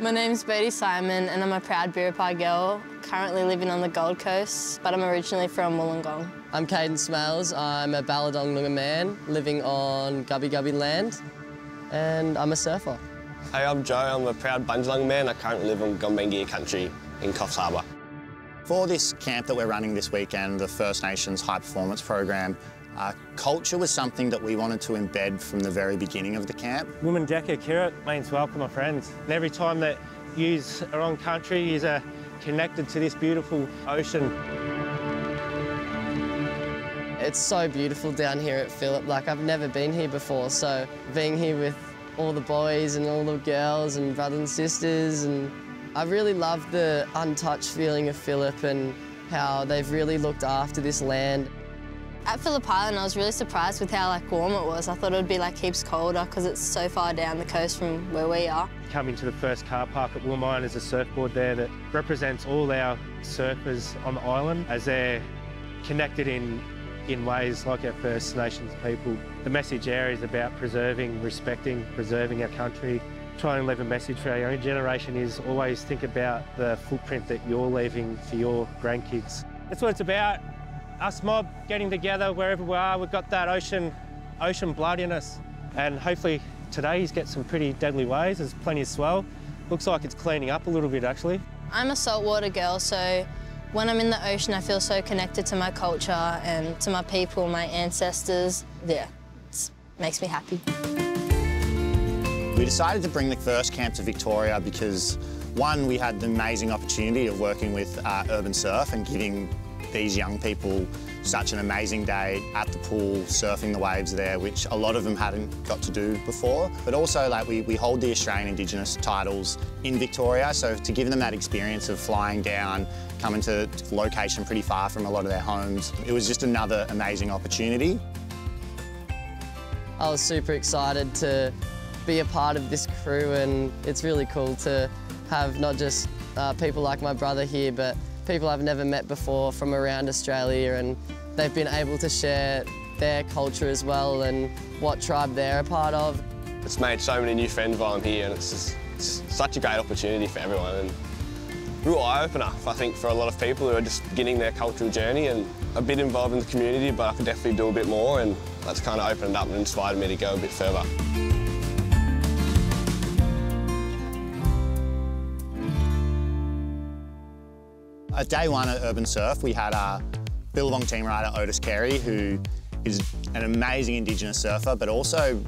My name's Bodie Simon and I'm a proud Biripi girl, currently living on the Gold Coast, but I'm originally from Wollongong. I'm Caden Smales, I'm a Balladong Noongar man living on Gubbi Gubbi land and I'm a surfer. Hey, I'm Joe, I'm a proud Bundjalung man. I currently live on Gumbaynggirr country in Coffs Harbour. For this camp that we're running this weekend, the First Nations High Performance Program, uh, culture was something that we wanted to embed from the very beginning of the camp. Woman Woomandeka Kirit means welcome, my friends. And every time that you are on country, you are connected to this beautiful ocean. It's so beautiful down here at Phillip. Like, I've never been here before, so being here with all the boys and all the girls and brothers and sisters and I really love the untouched feeling of Phillip and how they've really looked after this land. At Phillip Island, I was really surprised with how like warm it was. I thought it would be like heaps colder because it's so far down the coast from where we are. Coming to the first car park at Woolamai is a surfboard there that represents all our surfers on the island as they're connected in in ways like our First Nations people. The message there is about preserving, respecting, preserving our country, trying to leave a message for our young generation is always think about the footprint that you're leaving for your grandkids. That's what it's about. Us mob getting together wherever we are, we've got that ocean, ocean blood in us. And hopefully today he's got some pretty deadly waves. There's plenty of swell. Looks like it's cleaning up a little bit actually. I'm a saltwater girl, so when I'm in the ocean, I feel so connected to my culture and to my people, my ancestors. Yeah, it makes me happy. We decided to bring the first camp to Victoria because, one, we had the amazing opportunity of working with uh, URBNSURF and giving these young people such an amazing day at the pool, surfing the waves there, which a lot of them hadn't got to do before. But also, like, we, we hold the Australian Indigenous titles in Victoria, so to give them that experience of flying down, coming to a location pretty far from a lot of their homes, it was just another amazing opportunity. I was super excited to be a part of this crew and it's really cool to have not just uh, people like my brother here but people I've never met before from around Australia and they've been able to share their culture as well and what tribe they're a part of. It's made so many new friends while I'm here and it's just it's such a great opportunity for everyone and real eye-opener, I think, for a lot of people who are just beginning their cultural journey and a bit involved in the community, but I could definitely do a bit more and that's kind of opened up and inspired me to go a bit further. At day one at URBNSURF, we had our Billabong team rider Otis Carey, who is an amazing Indigenous surfer, but also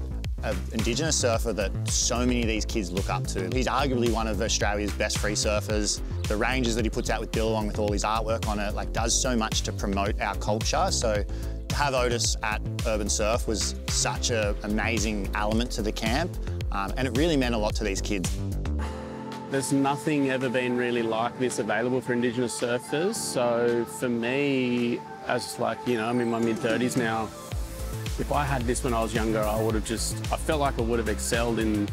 an Indigenous surfer that so many of these kids look up to. He's arguably one of Australia's best free surfers. The ranges that he puts out with Billabong with all his artwork on it, like does so much to promote our culture. So to have Otis at URBNSURF was such an amazing element to the camp, um, and it really meant a lot to these kids. There's nothing ever been really like this available for Indigenous surfers. So for me, as like, you know, I'm in my mid 30s now, if I had this when I was younger, I would have just, I felt like I would have excelled in,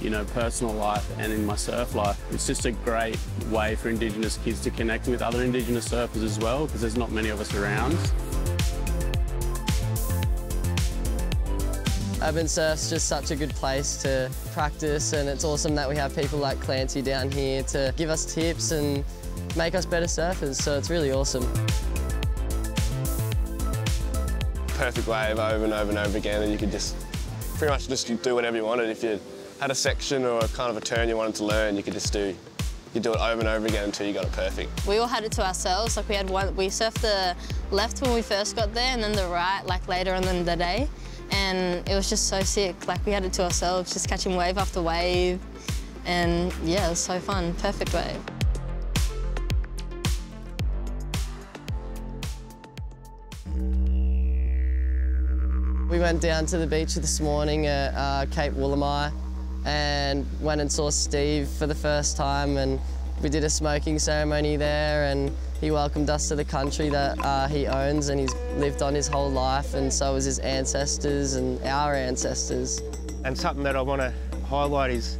you know, personal life and in my surf life. It's just a great way for Indigenous kids to connect with other Indigenous surfers as well, because there's not many of us around. URBNSURF's just such a good place to practice and it's awesome that we have people like Clancy down here to give us tips and make us better surfers, so it's really awesome. Perfect wave over and over and over again and you could just pretty much just do whatever you wanted. If you had a section or a kind of a turn you wanted to learn, you could just do you do it over and over again until you got it perfect. We all had it to ourselves. Like we had one, we surfed the left when we first got there, and then the right like later on in the day and it was just so sick. Like we had it to ourselves, just catching wave after wave, and yeah, it was so fun. Perfect wave. We went down to the beach this morning at uh, Cape Woolamai and went and saw Steve for the first time and we did a smoking ceremony there and he welcomed us to the country that uh, he owns and he's lived on his whole life and so has his ancestors and our ancestors. And something that I want to highlight is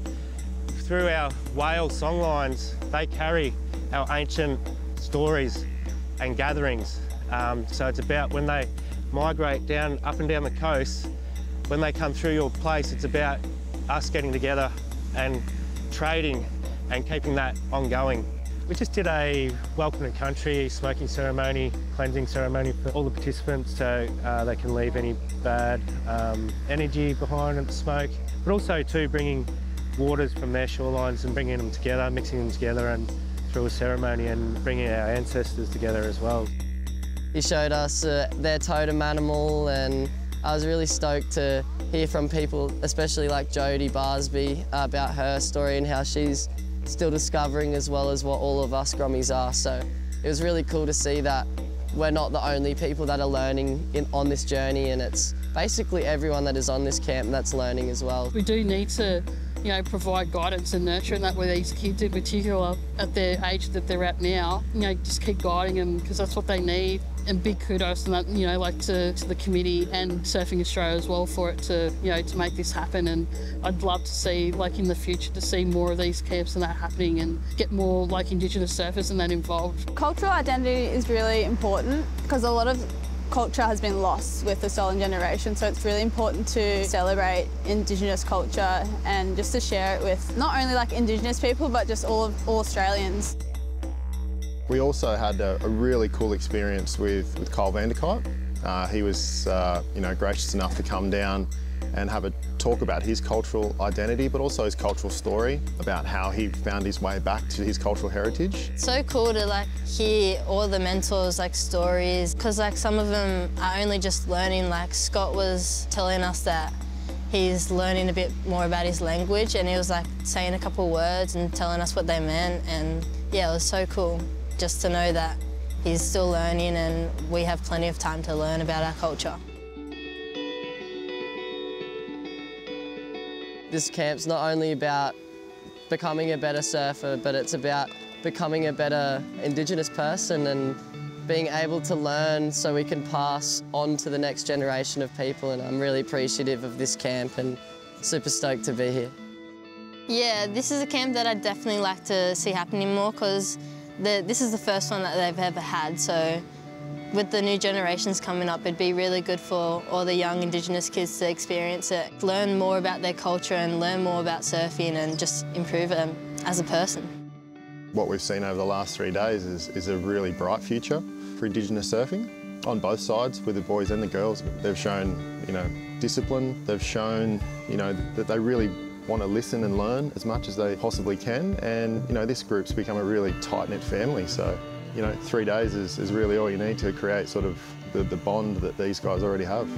through our whale songlines, they carry our ancient stories and gatherings. Um, so it's about when they migrate down up and down the coast, when they come through your place, it's about us getting together and trading and keeping that ongoing. We just did a welcome to country smoking ceremony, cleansing ceremony for all the participants so uh, they can leave any bad um, energy behind in the smoke, but also too bringing waters from their shorelines and bringing them together, mixing them together and through a ceremony and bringing our ancestors together as well. He showed us uh, their totem animal and I was really stoked to hear from people, especially like Jodie Barsby, about her story and how she's still discovering as well as what all of us Grummies are. So it was really cool to see that we're not the only people that are learning in, on this journey and it's basically everyone that is on this camp that's learning as well. We do need to you know, provide guidance and nurture and that with these kids in particular at their age that they're at now. You know, just keep guiding them because that's what they need. And big kudos and that, you know, like to, to the committee and Surfing Australia as well for it to, you know, to make this happen. And I'd love to see, like in the future, to see more of these camps and that happening and get more like Indigenous surfers and that involved. Cultural identity is really important because a lot of culture has been lost with the stolen generation, so it's really important to celebrate Indigenous culture and just to share it with not only like Indigenous people, but just all, of, all Australians. We also had a, a really cool experience with, with Kyle Vander-Kuyp. Uh, he was, uh, you know, gracious enough to come down and have a talk about his cultural identity, but also his cultural story, about how he found his way back to his cultural heritage. So cool to like hear all the mentors like stories, because like some of them are only just learning. Like Scott was telling us that he's learning a bit more about his language, and he was like saying a couple words and telling us what they meant, and yeah, it was so cool just to know that he's still learning and we have plenty of time to learn about our culture. This camp's not only about becoming a better surfer, but it's about becoming a better Indigenous person and being able to learn so we can pass on to the next generation of people. And I'm really appreciative of this camp and super stoked to be here. Yeah, this is a camp that I'd definitely like to see happening more because this is the first one that they've ever had. So with the new generations coming up, it'd be really good for all the young Indigenous kids to experience it, learn more about their culture and learn more about surfing and just improve them as a person. What we've seen over the last three days is, is a really bright future for Indigenous surfing on both sides, with the boys and the girls. They've shown, you know, discipline. They've shown, you know, that they really want to listen and learn as much as they possibly can. And, you know, this group's become a really tight-knit family. So you know, three days is, is really all you need to create sort of the, the bond that these guys already have.